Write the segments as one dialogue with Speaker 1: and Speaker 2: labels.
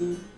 Speaker 1: do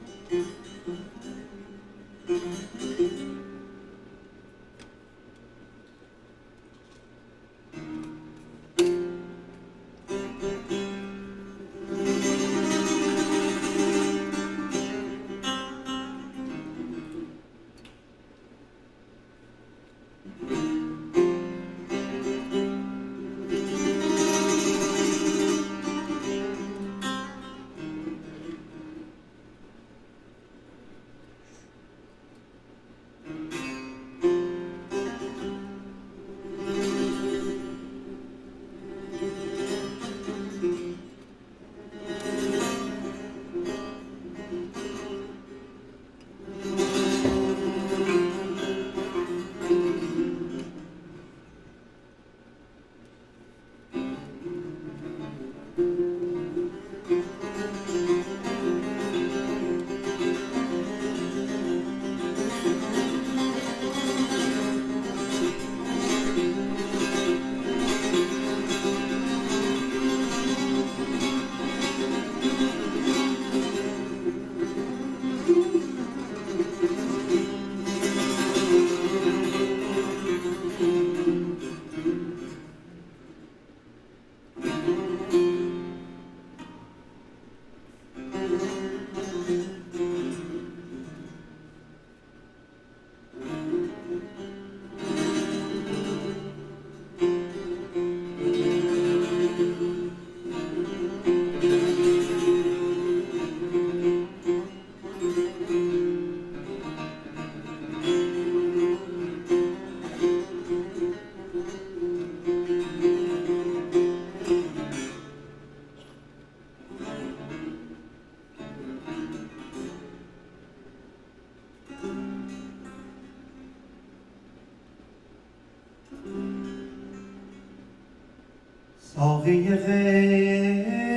Speaker 1: Salve Yahvé.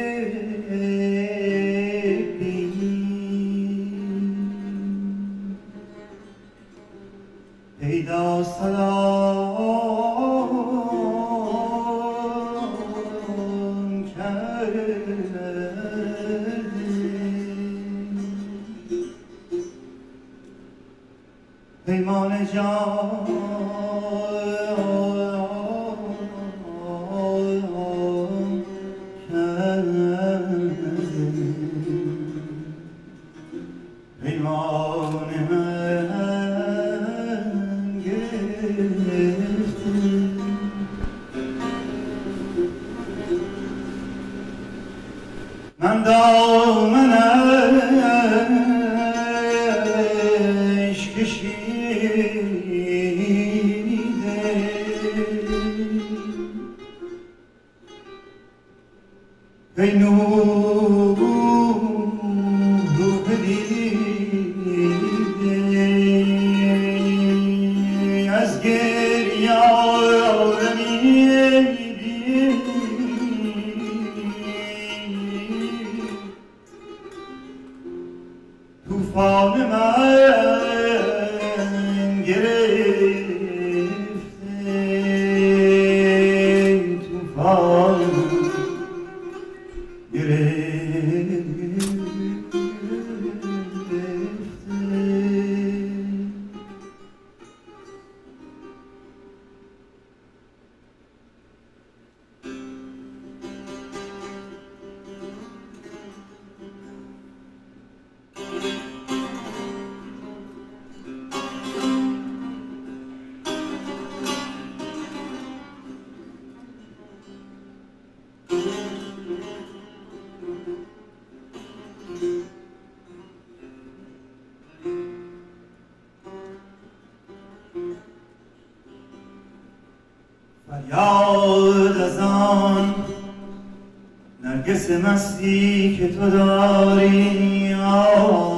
Speaker 1: فریاد از آن نرگس مستی که تو داری آه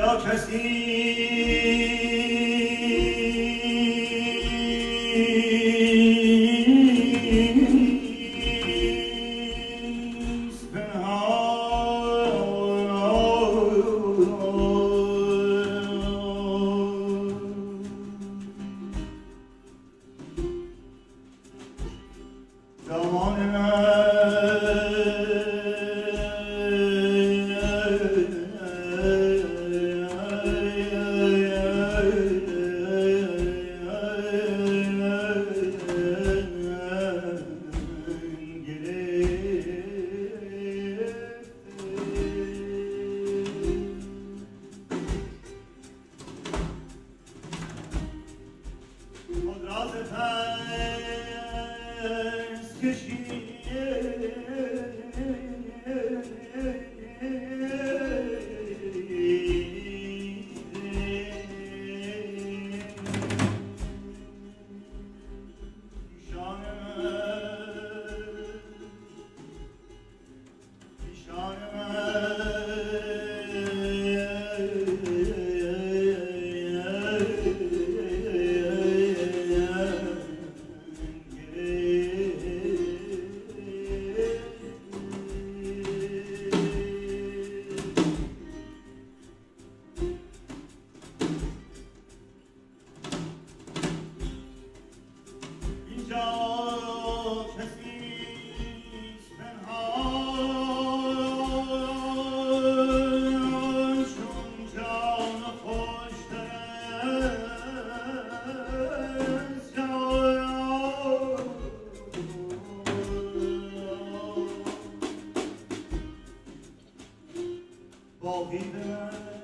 Speaker 1: Your trustees. Cause you. Bovina